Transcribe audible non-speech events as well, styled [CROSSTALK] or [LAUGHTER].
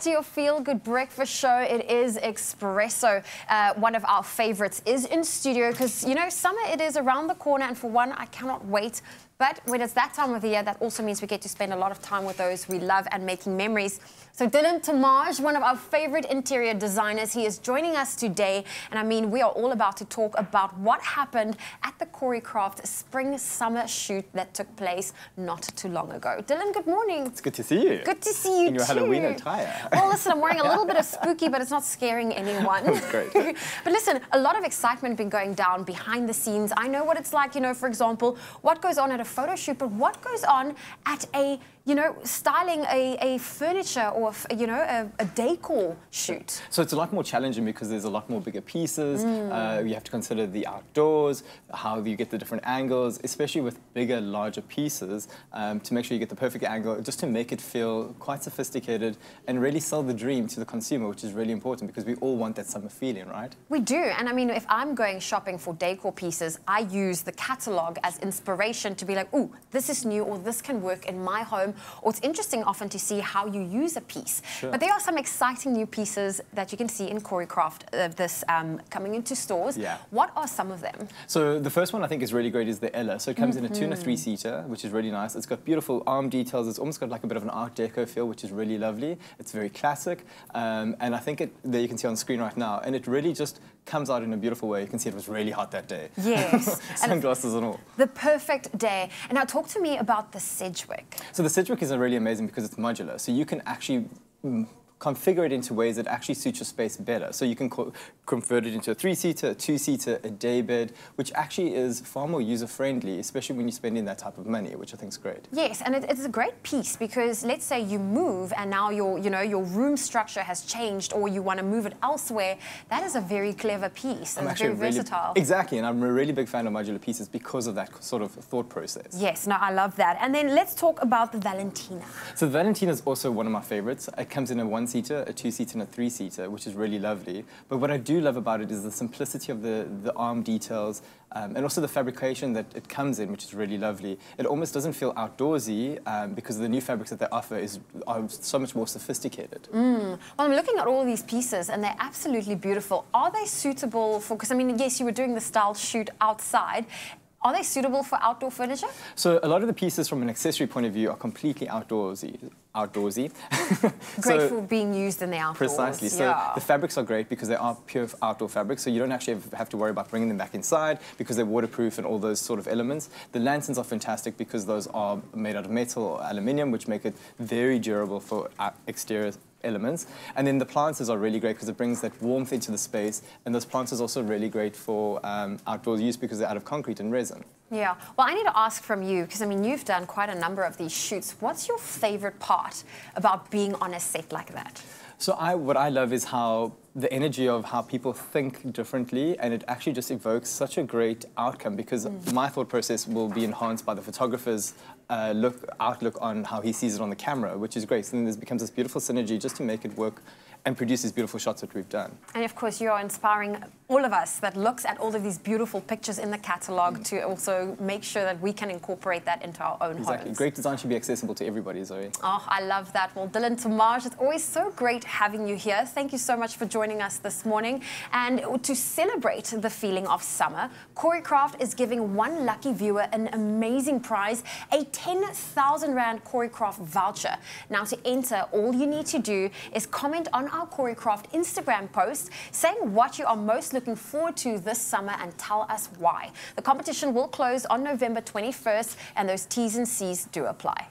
to your Feel Good Breakfast show. It is Expresso. Uh, one of our favorites is in studio because, you know, summer it is around the corner, and for one, I cannot wait. But when it's that time of the year, that also means we get to spend a lot of time with those we love and making memories. So Dylan Tamaj, one of our favorite interior designers, he is joining us today. And I mean, we are all about to talk about what happened at the Coricraft spring summer shoot that took place not too long ago. Dylan, good morning. It's good to see you. Good to see you In your too. Halloween attire. Well, listen, I'm wearing a little bit of [LAUGHS] spooky, but it's not scaring anyone. That's great. [LAUGHS] but listen, a lot of excitement been going down behind the scenes. I know what it's like, you know, for example, what goes on at a photo shoot, but what goes on at a you know, styling a, a furniture or, you know, a, a, decor shoot. So it's a lot more challenging because there's a lot more bigger pieces. Mm. Uh, you have to consider the outdoors, how you get the different angles, especially with bigger, larger pieces, um, to make sure you get the perfect angle, just to make it feel quite sophisticated and really sell the dream to the consumer, which is really important because we all want that summer feeling, right? We do. And I mean, if I'm going shopping for decor pieces, I use the catalog as inspiration to be like, ooh, this is new or this can work in my home or it's interesting often to see how you use a piece. Sure. But there are some exciting new pieces that you can see in Coricraft uh, this um, coming into stores. Yeah. What are some of them? So the first one I think is really great is the Ella. So it comes mm -hmm. in a two and a mm-hmm. three-seater, which is really nice. It's got beautiful arm details. It's almost got like a bit of an Art Deco feel, which is really lovely. It's very classic. Um, and I think it, there you can see on screen right now, and it really just comes out in a beautiful way. You can see it was really hot that day. Yes. [LAUGHS] Sunglasses and all. The perfect day. And now talk to me about the Sedgwick. So the Sedgwick is really amazing because it's modular. So you can actually mm, configure it into ways that actually suit your space better. So you can convert it into a three-seater, a two-seater, a day bed, which actually is far more user-friendly, especially when you're spending that type of money, which I think is great. Yes, and it, it's a great piece because let's say you move and now your, you know, your room structure has changed or you want to move it elsewhere. That is a very clever piece and very really, versatile. Exactly, and I'm a really big fan of modular pieces because of that sort of thought process. Yes, no, I love that. And then let's talk about the Valentina. So the Valentina is also one of my favorites. It comes in a one-seater, a two-seater, and a three-seater, which is really lovely. But what I do love about it is the simplicity of the, the arm details um, and also the fabrication that it comes in, which is really lovely. It almost doesn't feel outdoorsy um, because the new fabrics that they offer is, are so much more sophisticated. Mm. Well, I'm looking at all these pieces and they're absolutely beautiful. Are they suitable for, because I mean, yes, you were doing the style shoot outside. Are they suitable for outdoor furniture? So a lot of the pieces from an accessory point of view are completely outdoorsy. Outdoorsy. [LAUGHS] great so, for being used in the outdoors. Precisely. So yeah. the fabrics are great because they are pure outdoor fabrics, so you don't actually have to worry about bringing them back inside because they're waterproof and all those sort of elements. The lanterns are fantastic because those are made out of metal or aluminium, which make it very durable for exterior elements. And then the planters are really great because it brings that warmth into the space. And those planters are also really great for um, outdoor use because they're out of concrete and resin. Yeah. Well, I need to ask from you, because I mean, you've done quite a number of these shoots. What's your favorite part about being on a set like that? So I, what I love is how the energy of how people think differently, and it actually just evokes such a great outcome because mm. my thought process will be enhanced by the photographer's uh, look outlook on how he sees it on the camera, which is great. So then there becomes this beautiful synergy just to make it work and produce these beautiful shots that we've done. And of course, you are inspiring all of us that looks at all of these beautiful pictures in the catalogue mm. to also make sure that we can incorporate that into our own exactly. homes. Great design should be accessible to everybody, Zoe. Oh, I love that. Well, Dylan Tamaj, it's always so great having you here. Thank you so much for joining us this morning. And to celebrate the feeling of summer, Coricraft is giving one lucky viewer an amazing prize, a 10,000 Rand Coricraft voucher. Now, to enter, all you need to do is comment on our Coricraft Instagram post saying what you are most looking forward to this summer and tell us why. The competition will close on November 21st and those T's and C's do apply.